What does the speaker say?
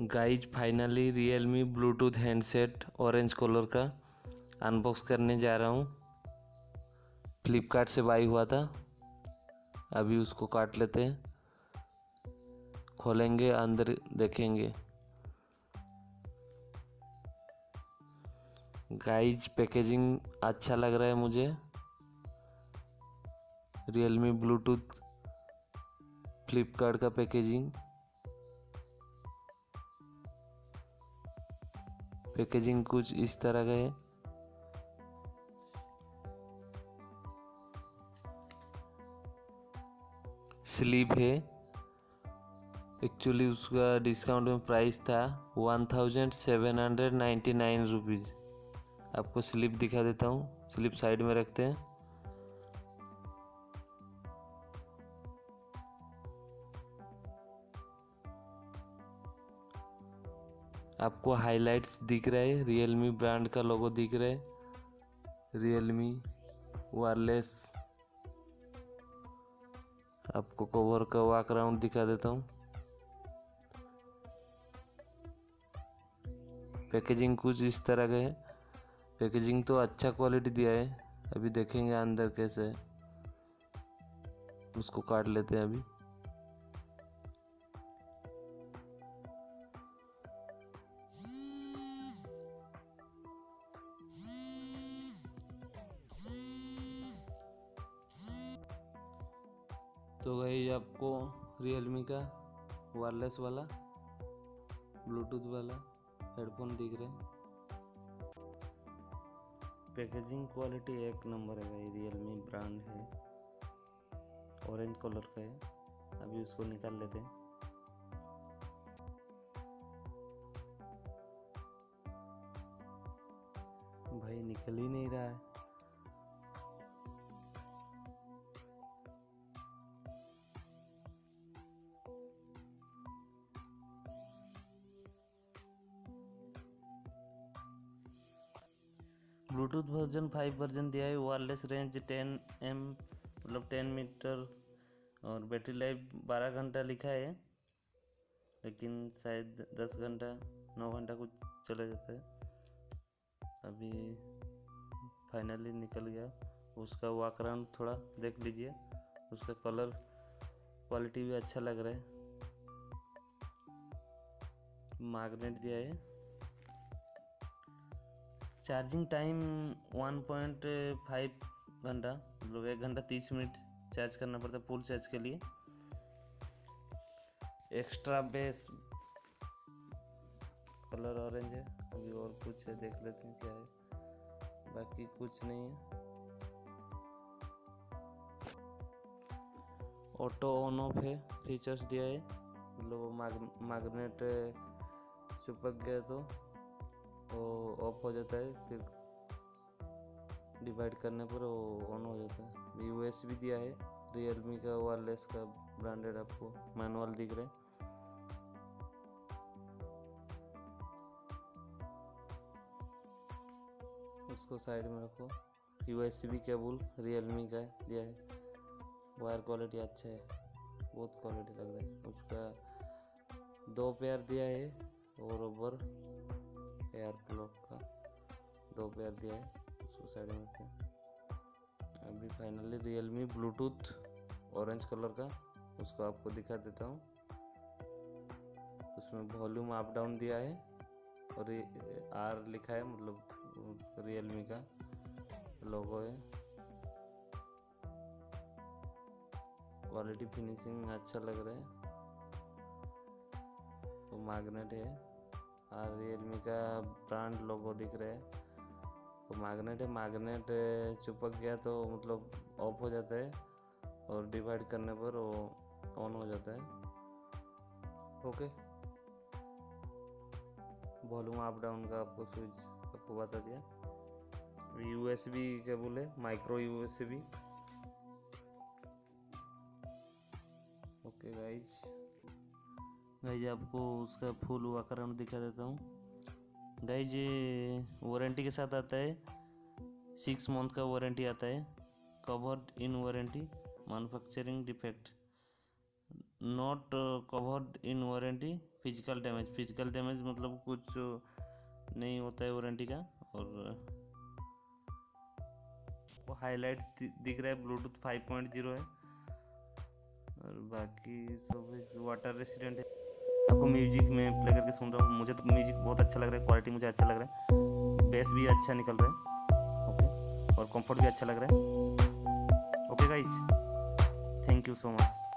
Guys finally Realme Bluetooth handset orange colour का unbox करने जा रहा हूँ। फ्लिपकार्ट से बाई हुआ था। अभी उसको काट लेते हैं। खोलेंगे, अंदर देखेंगे। गाइज़ पैकेजिंग अच्छा लग रहा है मुझे। रियल मी ब्लूटूथ फ्लिपकार्ट का पैकेजिंग पैकेजिंग कुछ इस तरह का है। स्लीप है। एक्चुअली उसका डिस्काउंट में प्राइस था one thousand seven hundred ninety nine rupees आपको स्लिप दिखा देता हूँ। स्लिप साइड में रखते हैं। आपको हाइलाइट्स दिख रहा है रियलमी ब्रांड का लोगो दिख रहा है रियलमी वायरलेस आपको कवर का वाक राउंड दिखा देता हूँ। पैकेजिंग कुछ इस तरह का है। पैकेजिंग तो अच्छा क्वालिटी दिया है। अभी देखेंगे अंदर कैसे है। उसको काट लेते हैं अभी। तो भाई आपको रियलमी का वायरलेस वाला ब्लूटूथ वाला हेडफोन दिख रहे पैकेजिंग क्वालिटी एक नंबर है भाई रियलमी ब्रांड है। ऑरेंज कलर का है, अभी उसको निकाल लेते हैं। भाई निकल ही नहीं रहा है। ब्लूटूथ वर्जन, फाइव वर्जन दिया है वायरलेस रेंज टेन एम मतलब टेन मीटर और बैटरी लाइफ बारह घंटा लिखा है, लेकिन शायद दस घंटा, नौ घंटा कुछ चला जाता है। अभी फाइनली निकल गया। उसका वाकराउंड थोड़ा देख लीजिए। उसका कलर क्वालिटी भी अच्छा लग रहा है। मैग्नेट दिया है। चार्जिंग टाइम 1.5 घंटा मतलब एक घंटा तीस मिनट चार्ज करना पड़ता है फुल चार्ज के लिए। एक्स्ट्रा बेस, कलर ऑरेंज है, अभी और कुछ है, देख लेते हैं क्या है। बाकी कुछ नहीं है। ऑटो ऑन ऑफ़ है, फीचर्स दिया है मतलब मैग्नेट चिपक गया तो। वो ऑफ़ हो जाता है, फिर डिवाइड करने पर वो ऑन हो जाता है। यू एस भी दिया है रियलमी का वायरलेस का ब्रांडेड आपको मैनुअल दिख रहा है। उसको साइड में रखो। U S B cable Realme का दिया है। वायर क्वालिटी अच्छा है, बहुत क्वालिटी लग रहा है। उसका दो पेयर दिया है, और ओवर एयर प्लग का दो पेयर दिया है, उसको में रखते अभी finally Realme Bluetooth orange colour का, उसको आपको दिखा देता हूँ। उसमें वॉल्यूम अप डाउन दिया है, और आर लिखा है मतलब रियलमी का लोगो है। क्वालिटी फिनिशिंग अच्छा लग रहा है। तो मैग्नेट है। और रियलमी का ब्रांड लोगो दिख रहा है। तो मैग्नेट है मैग्नेट चिपक गया तो मतलब ऑफ़ हो जाता है और डिवाइड करने पर वो ऑन हो जाता है। ओके वॉल्यूम अप डाउन का आपको स्विच आपको बता दिया। यू एस बी केबल है micro U S B okay guys guys आपको उसका फुल वाकरण दिखा देता हूँ। गाइज़ ये वारंटी के साथ आता है। सिक्स मंथ का वारंटी आता है। Covered in warranty manufacturing defect not covered in warranty physical damage physical damage मतलब कुछ नहीं होता है वारंटी का। और, वो हाईलाइट दिख रहा है ब्लूटूथ 5.0 है। और बाकी सब वाटर रेसिडेंट है। आपको म्यूज़िक में प्ले करके सुन रहा हूँ। मुझे तो म्यूज़िक बहुत अच्छा लग रहा है क्वालिटी मुझे अच्छा लग रहा है। बेस भी अच्छा निकल रहा है। ओके और कंफर्ट भी अच्छा लग रहा है। Okay guys thank you so much